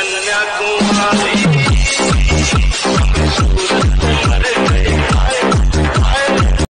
एक कन्या कुमारी